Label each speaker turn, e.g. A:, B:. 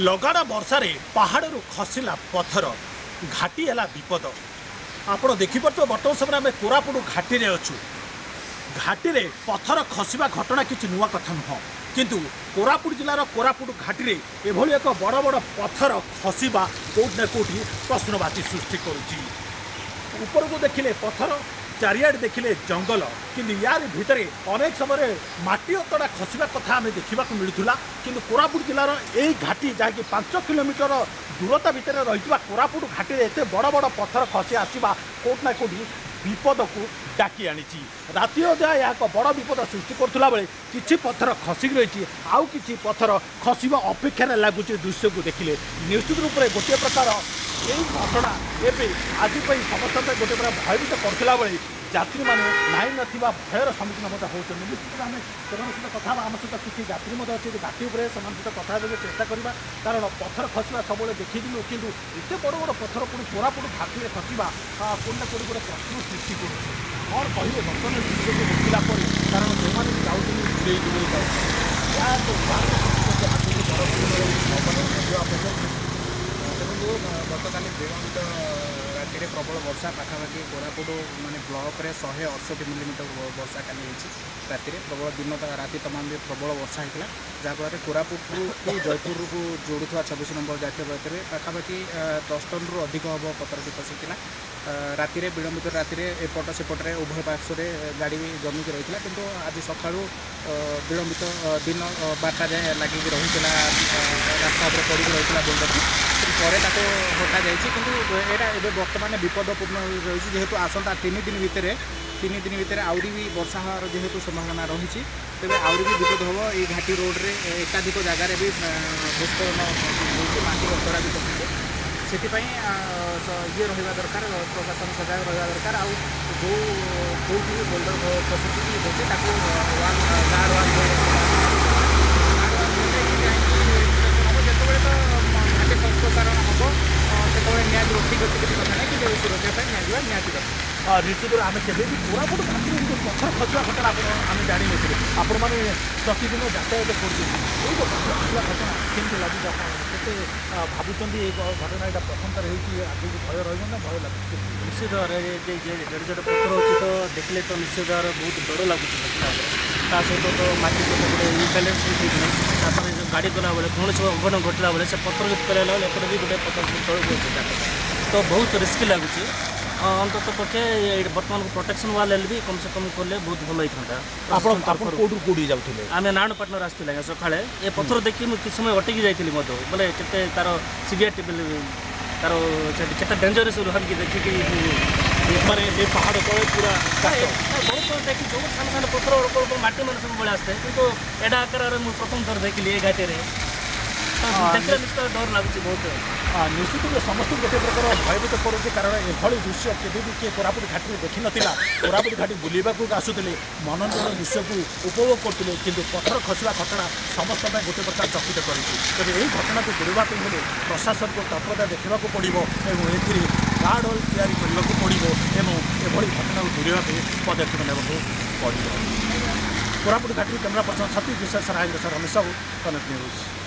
A: ଲଗାଣ ବର୍ଷାରେ ପାହାଡ଼ରୁ ଖସିଲା ପଥର ଘାଟି ହେଲା ବିପଦ ଆପଣ ଦେଖିପାରୁଥିବେ ବର୍ତ୍ତମାନ ସମୟରେ ଆମେ କୋରାପୁଟ ଘାଟିରେ ଅଛୁ ଘାଟିରେ ପଥର ଖସିବା ଘଟଣା କିଛି ନୂଆ କଥା ନୁହଁ କିନ୍ତୁ କୋରାପୁଟ ଜିଲ୍ଲାର କୋରାପୁଟ ଘାଟିରେ ଏଭଳି ଏକ ବଡ଼ ବଡ଼ ପଥର ଖସିବା କେଉଁଠି ନା କେଉଁଠି ପ୍ରଶ୍ନବାଚୀ ସୃଷ୍ଟି କରୁଛି ଉପରକୁ ଦେଖିଲେ ପଥର চারিআড়ে দেখলে জঙ্গল কিন্তু ইয়ার ভিতরে অনেক সময় মাটি অতড়া খসবা কথা আমি দেখা মিলুলা কিন্তু কোরাপুট জেলার এই ঘাটি যা কি পাঁচ কিলোমিটর দূরতা ভিতরে রয়েছে কোরাপুট ঘাটি এত বড় বড় পথর খসি আসা কোট না কোটি বিপদকু ডাকি আনিছি রাতি অধ্যা ଏହା বড় বিপদ সৃষ্টি করুলা বেড়ে কিছু পথর খসি রয়েছে ରହିଛି ଆଉ କିଛି ପଥର ଖସିବା ଅପେକ୍ଷାରେ ଲାଗୁଛି ଦୃଶ୍ୟକୁ ଦେଖିଲେ ନିଶ୍ଚିତ ରୂପରେ ଗୋଟିଏ এই ঘটনা এবে আজ সমস্ত গোটে পুরা ভয়ভীত করুলা বেড়ে যাত্রী মানে নাই নথিবা ভয়ের সম্মুখীন মধ্যে হচ্ছেন নিশ্চিত আমি সে সহ কথা হওয়া আমার সহ কিছু যাত্রী মধ্যে অনেক ঘাটি উপরে সেমান সহ কথা হওয়ার চেষ্টা করা কারণ পথর খসবা সবুলে দিল কিন্তু এতে বড় বড় পথর পুরো কোরাপুট ঘাটিরে খসবা কোটি না কোটি গোটে প্রশ্ন সৃষ্টি করছে কম কহিলে বর্তমানে দৃশ্যকে দেখা পরে কারণ সে যাচ্ছেন দূরে দূরে যাচ্ছে
B: ଯେହେତୁ ଗତକାଲି ବିଳମ୍ବିତ ରାତିରେ ପ୍ରବଳ ବର୍ଷା ପାଖାପାଖି କୋରାପୁଟ ମାନେ ବ୍ଲକରେ ଶହେ ଅଠଷଠି ମିଲିମିଟର ବର୍ଷା କାଲି ହେଇଛି ରାତିରେ ପ୍ରବଳ ଦିନ ରାତି ତମାମ ବି ପ୍ରବଳ ବର୍ଷା ହେଇଥିଲା ଯାହାଫଳରେ କୋରାପୁଟରୁ ଜୟପୁରକୁ ଯୋଡ଼ୁଥିବା ଛବିଶ ନମ୍ବର ଜାତୀୟ ପଥରେ ପାଖାପାଖି ଦଶ ଟନ୍ରୁ ଅଧିକ ହେବ ପଥରଟି ଖସିଥିଲା ରାତିରେ ବିଳମ୍ବିତ ରାତିରେ ଏପଟ ସେପଟରେ ଉଭୟ ପାର୍ଶ୍ୱରେ ଗାଡ଼ି ଜମିକି ରହିଥିଲା କିନ୍ତୁ ଆଜି ସକାଳୁ ବିଳମ୍ବିତ ଦିନ ବାରଟା ଯାଏଁ ଲାଗିକି ରହିଥିଲା ରାସ୍ତା ଉପରେ ପଡ଼ିକି ରହିଥିଲା ବୋଲ୍ଡରଟି ପରେ ତାକୁ ହଟାଯାଇଛି କିନ୍ତୁ ଏଇଟା ଏବେ ବର୍ତ୍ତମାନ ବିପଦପୂର୍ଣ୍ଣ ରହିଛି ଯେହେତୁ ଆସନ୍ତା ତିନି ଦିନ ଭିତରେ ତିନି ଦିନ ଭିତରେ ଆହୁରି ବି ବର୍ଷା ହେବାର ଯେହେତୁ ସମ୍ଭାବନା ରହିଛି ତେବେ ଆହୁରି ବି ବିପଦ ହେବ ଏଇ ଘାଟି ରୋଡ଼ରେ ଏକାଧିକ ଜାଗାରେ ବି ଭୂସ୍ଖଳନ ହେଉଛି ମାଟି ଅତରା ବି ପଡ଼ୁଛି ସେଥିପାଇଁ ଇଏ ରହିବା ଦରକାର ପ୍ରଶାସନ ସଜାଗ ରହିବା ଦରକାର ଆଉ ଯେଉଁ କେଉଁଠି ବି ବୋଲ୍ଡର ଖସୁଛି କି ହେଉଛି ତାକୁ ଗାଁ ଗାଁ କରିବା ନିହାତି ଦରକାର
A: ନିଶ୍ଚିତ ଆମେ କେବେ ବି କୋରାପୁଟ ଘାଟିରେ ଯେଉଁ ପଥର ଖସିବା ଘଟଣା ଆପଣ ଆମେ ଜାଣିନଥିଲେ ଆପଣମାନେ ପ୍ରତିଦିନ ଯାତାୟାତ କରୁଛନ୍ତି ଏଇ ଯେଉଁ ଘଟଣା କେମିତି ଲାଗୁଛି ଆପଣ କେତେ ଭାବୁଛନ୍ତି ଏ ଘଟଣା ଏଇଟା ପ୍ରଥମ ଥର ହେଉଛି ଆଗକୁ ଭୟ ରହିବ ନା ଭୟ ଲାଗୁଛି
C: ନିଶ୍ଚିତ ଭାବରେ ଯେ ଯେଡ଼େ ଯେଡ଼େ ପଥର ହେଉଛି ତ ଦେଖିଲେ ତ ନିଶ୍ଚିତ ଭାବରେ ବହୁତ ଡର ଲାଗୁଛି ତା ସହିତ ତ ମାଟି ସହିତ ଗୋଟେ ଇମ୍ବାଲାନ୍ସ ଠିକ୍ ନାହିଁ ତାପରେ ଗାଡ଼ି କଲାବେଳେ କୌଣସି ଅଘଟଣ ଘଟିଲା ବେଳେ ସେ ପଥର ଯଦି କଲା ବେଳେ ଏପଟେ ବି ଗୋଟେ ପଥର ତଳକୁ ଅଛି ତ ବହୁତ ରିସ୍କି ଲାଗୁଛି অন্তত পক্ষে বর্ତ୍ତমান প্রোটেকশন ୱାଲ୍ ହେଲେ ବି କମ୍ ସେ କମ୍ କଲେ ବହୁତ ଭଲ ହେଇଥାନ୍ତା
A: ଆପଣ ଆପଣ କୋଉଠୁ କୋଉଠି ଯାଉଥିଲେ
C: ଆମେ ନାରାୟଣପାଟଣାରେ ଆସିଥିଲେ ଆଜ୍ଞା ସକାଳେ ଏ ପଥର ଦେଖି ମୁଁ କିଛି ସମୟ ଅଟକି ଯାଇଥିଲି ମଧ୍ୟ ବୋଲେ କେତେ ତାର ସିଭିଆରିଟି ତାର ସେଠି କେତେ ଡେଞ୍ଜରସ୍ ଭାବିକି ଦେଖିକି
A: ମାନେ ଏ ପାହାଡ଼ ତଳେ ପୁରା
C: ବହୁତ ଦେଖିଛୁ ସାନ ସାନ ପଥର ମାଟି ମାନେ ସବୁବେଳେ ଆସିଥାଏ କିନ୍ତୁ ଏଇଟା ଆକାରରେ ମୁଁ ପ୍ରଥମ ଥର ଦେଖିଲି ଏ ଘାଟିରେ
A: ନିଶ୍ଚିତ ରୂପେ ସମସ୍ତଙ୍କୁ ଗୋଟିଏ ପ୍ରକାର ଭୟଭୀତ କରୁଛି କାରଣ ଏଭଳି ଦୃଶ୍ୟ କେବେ ବି କିଏ କୋରାପୁଟ ଘାଟିରେ ଦେଖିନଥିଲା କୋରାପୁଟ ଘାଟି ବୁଲିବାକୁ ଆସୁଥିଲେ ମନୋରଞ୍ଜନ ଦୃଶ୍ୟକୁ ଉପଭୋଗ କରୁଥିଲେ କିନ୍ତୁ ପଥର ଖସିବା ଘଟଣା ସମସ୍ତଙ୍କ ପାଇଁ ଗୋଟିଏ ପ୍ରକାର ଚକିତ କରିଛି ତେବେ ଏହି ଘଟଣାକୁ ବୁଲିବା ପାଇଁ ହେଲେ ପ୍ରଶାସନକୁ ତତ୍ପରତା ଦେଖିବାକୁ ପଡ଼ିବ ଏବଂ ଏଥିରେ ଗାର୍ଡ ହୋଲ୍ ତିଆରି କରିବାକୁ ପଡ଼ିବ ଏବଂ ଏଭଳି ଘଟଣାକୁ ବୁଲିବା ପାଇଁ ପଦକ୍ଷେପ ନେବାକୁ ପଡ଼ିବ କୋରାପୁଟ ଘାଟିରୁ କ୍ୟାମେରା ପର୍ସନ ଛତିଶ ବିଶ୍ୱାସ ରାୟଙ୍କ sir Ramesh Babu connect news